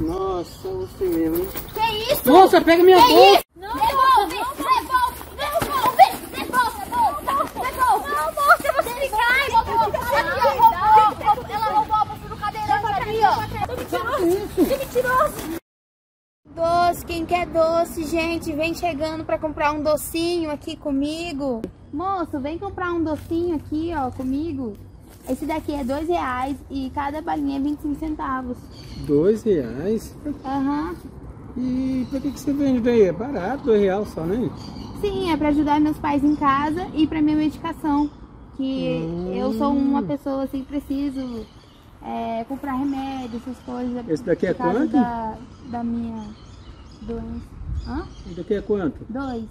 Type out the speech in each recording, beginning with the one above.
Nossa, você mesmo. hein? Que isso? Moça, pega minha Que bolsa. isso? Não, devolve, devolve, devolve, devolve, devolve, devolve. Não, moça, você me cai. Ela roubou, ela roubou a bolsa do cadeirante ali, ó. Que mentiroso. Doce, quem quer doce, gente, vem chegando pra comprar um docinho aqui comigo. Moço, vem comprar um docinho aqui, ó, comigo. Esse daqui é dois reais e cada balinha é 25 centavos. Dois reais? Aham. E pra que, que você vende daí? É barato, dois reais só, né? Sim, é pra ajudar meus pais em casa e pra minha medicação. Que Hum. eu sou uma pessoa assim, preciso é, comprar remédio, essas coisas. Esse daqui é por quanto? Da, da minha doença. Hã? E daqui é quanto? Dois.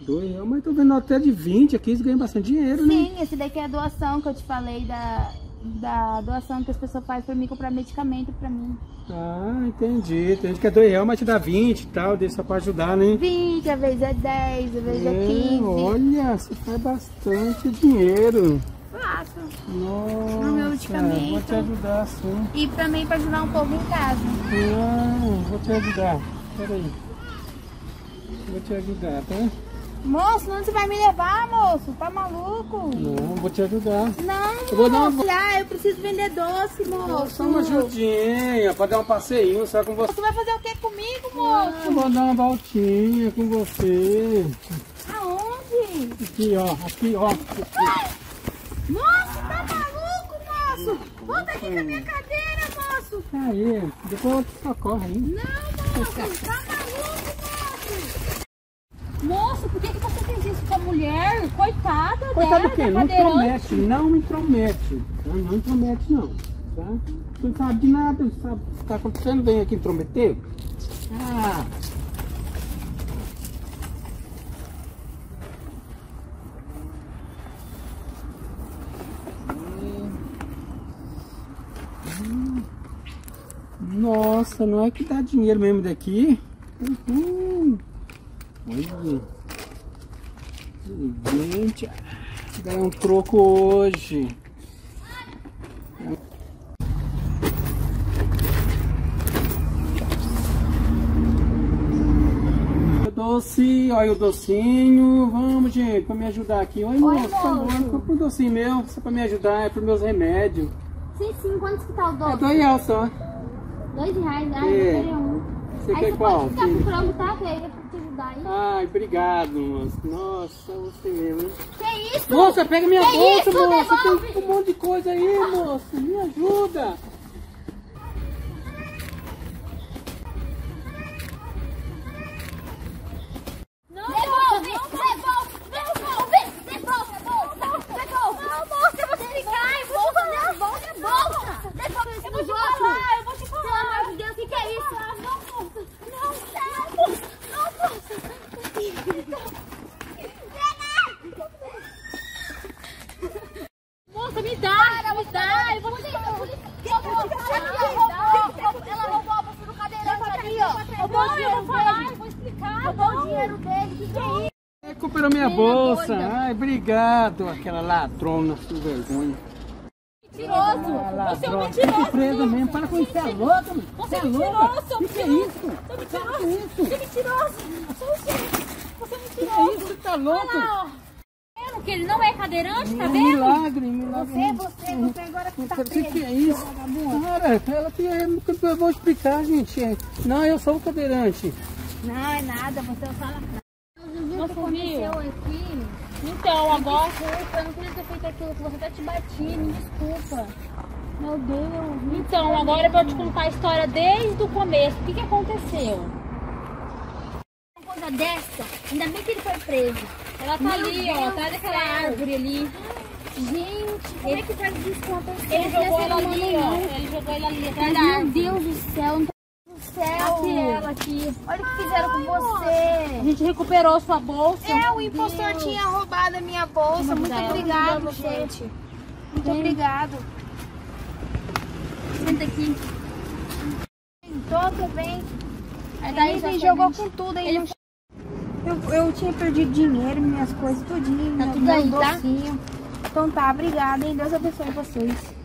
Dois reais, mas tô vendo até de 20 aqui, eles ganham bastante dinheiro, né? Sim, esse daqui é a doação que eu te falei da, da doação que as pessoas fazem pra mim comprar medicamento pra mim. Ah, entendi. Tem gente que é dois reais, mas te dá 20 e tal, deixa só pra ajudar, né? 20, às vezes é 10, às vezes é, É, 15. olha, você faz bastante dinheiro. Faço. Nossa, No meu medicamento. vou te ajudar sim. E também pra ajudar um povo em casa. Ah, vou te ajudar. Peraí. Vou te ajudar, tá? Moço, onde você vai me levar, moço? Tá maluco? Não, vou te ajudar. Não, Eu vou dar uma. Ah, eu preciso vender doce, moço. Só uma ajudinha, pra dar um passeinho só com você. Você vai fazer o que comigo, Ah, moço? vou dar uma voltinha com você. Aonde? Aqui, ó. Aqui, ó. Moço, tá maluco, moço? Volta aqui com a minha cadeira, moço. Aí, depois eu te socorro aí. Não, moço, tá maluco, moço. Moço, por que, que você fez isso com a mulher? Coitada Coitado dela, da Não intromete, não intromete. Tá? Não intromete, não. Tá? Não sabe de nada, não sabe o que está acontecendo, vem aqui intrometer. Ah, Nossa, não é que dá dinheiro mesmo daqui? Uhum. Olha. Gente, ganhei um troco hoje. Doce, olha o docinho. Vamos, gente, pra me ajudar aqui. Oi, moço, favor, moço. compra um docinho meu, só pra me ajudar, é pros meus remédios. Sim, sim, quanto que tá o É doce? dois reais só. Dois reais, ah, É. eu querer um. Você Aí quer você qual? pode ficar filho? comprando, tá? Que ajudar aí. Ai, obrigado, moço. Nossa, você mesmo. hein? Que isso? Moça, pega minha Que bolsa, isso? moça. Devolve. Tem um monte de coisa aí, moça. Me ajuda. Não, devolve, devolve, devolve, devolve, devolve, devolve. Não, moça, você me cai, bolsa, não, bolsa, bolsa. Devolve esse dos outros. eu vou te falar. Pelo amor de Deus, o que, que é isso? Não, moça, não, não, moça, não, moça. Moça, me dá, me dá, eu vou te falar. Ela roubou a bolsa do cadeirante ali, ó. Roubou o dinheiro dele. Vou explicar. Roubou o dinheiro dele. O que, que é isso? Recuperou minha bolsa. Ai, obrigado. Aquela ladrona, sem vergonha. Mentiroso! Você é um mentiroso! Presa mesmo. Para com isso, você é louca, mano. Você é Você é louca. mentiroso! É que é mentiroso! isso? Você é mentiroso! isso. Você é mentiroso! Você é O que é mentiroso! isso? Você tá Olha louca? lá, ó! Vendo que ele não é cadeirante, tá Um vendo? milagre, milagre. Você, você, você agora que tá O que, é preso, isso? Cara, ela tem. Eu vou explicar, gente. Não, eu sou o cadeirante. Não, é nada, você é o salafrão. O que aconteceu aqui? Então, agora. Desculpa, eu não queria ter feito aquilo que você até te bati, me desculpa. Meu Deus. Então, agora eu te contar a história desde o começo. O que, que aconteceu? Uma coisa dessa, ainda bem que ele foi preso. Ela tá Meu ali, Deus ó, atrás daquela árvore ali. Gente, como é que faz isso acontecer? Ele jogou ela ali, ó. Ele jogou ela ali atrás da Meu árvore. Deus do céu, meu Deus do céu. Aqui, ela aqui. Olha o que fizeram com A você. gente recuperou sua bolsa. É, o impostor tinha roubado a minha bolsa. Muito Deus. obrigado, Deus. gente. Muito obrigado. Senta aqui. Toca, vem. Aí daí Ele jogou com tudo aí. Ele- Eu, eu tinha perdido dinheiro, minhas coisas, tudinho. Tá tudo aí, tá? docinho. Então tá, obrigada, hein? Deus abençoe vocês.